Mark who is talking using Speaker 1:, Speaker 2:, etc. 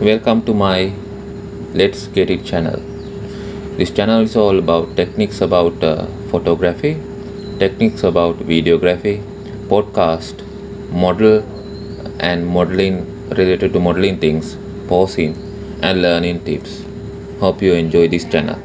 Speaker 1: Welcome to my Let's Get It channel. This channel is all about techniques about uh, photography, techniques about videography, podcast, model, and modeling related to modeling things, posing, and learning tips. Hope you enjoy this channel.